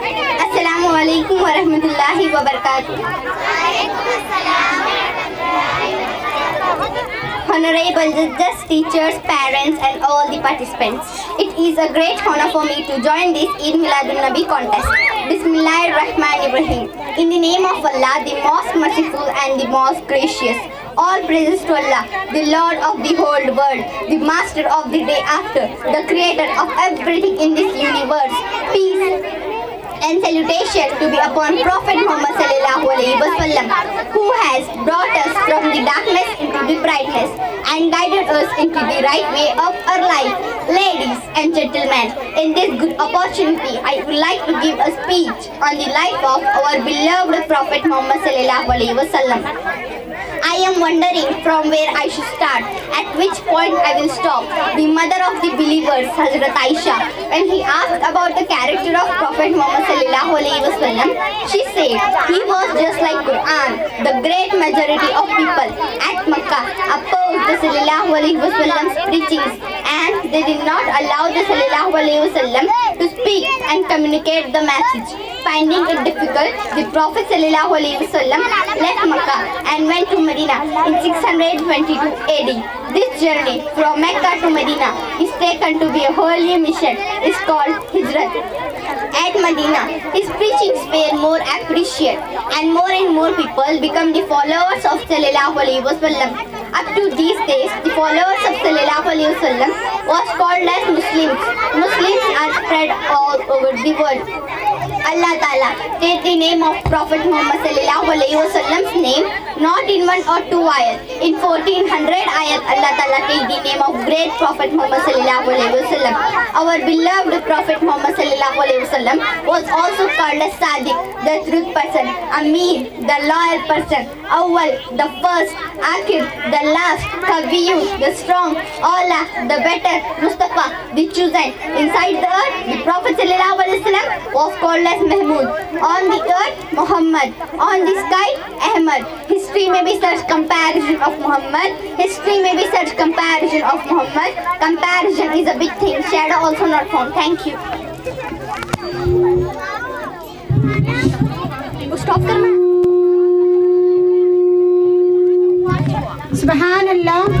Assalamu alaikum wa rahmatullahi wa. Honorable judges, teachers, parents and all the participants. It is a great honor for me to join this Eid Miladun Nabi contest. Bismillahir Rahmanir Rahim. In the name of Allah, the most merciful and the most gracious. All praises to Allah, the Lord of the whole world, the master of the day after, the creator of everything in this universe. Peace and salutation to be upon Prophet Muhammad sallallahu alaihi wasallam, who has brought us from the darkness into the brightness and guided us into the right way of our life. Ladies and gentlemen, in this good opportunity, I would like to give a speech on the life of our beloved Prophet Muhammad sallallahu alaihi wasallam. I am wondering from where I should start, at which point I will stop. The mother of the believers, Hazrat Aisha, when he asked about the character of Prophet Muhammad she said he was just like Quran. The great majority of people at Makkah opposed the sallallahu alaihi preachings they did not allow the sallallahu to speak and communicate the message. Finding it difficult, the Prophet sallallahu left Mecca and went to Medina in 622 AD. This journey from Mecca to Medina is taken to be a holy mission. It's called Hijrat. At Medina, his preachings were more appreciated and more and more people become the followers of Sallallahu Alaihi. Up to these days, the followers Wasallam was called as Muslims. Muslims are spread all over the world. Allah Ta'ala take the name of Prophet Muhammad Sallallahu Alaihi Wasallam's name not in one or two ayat. In 1400 ayat, Allah Ta'ala take the name of great Prophet Muhammad Sallallahu Alaihi Wasallam. Our beloved Prophet Muhammad Wasallam was also called as Sadiq, the truth person, Ameen, the loyal person, Awal, the first, Akir, the last, Kaviyu, the strong, Allah, the better, Mustafa, the chosen. Inside the earth, the Prophet Sallallahu Alaihi Wasallam was called as Mahmud. On the earth, Muhammad. On the sky, Ahmad. History may be such comparison of Muhammad. History may be such comparison of Muhammad. Comparison is a big thing. Shadow also not found. Thank you. Stop the Subhanallah.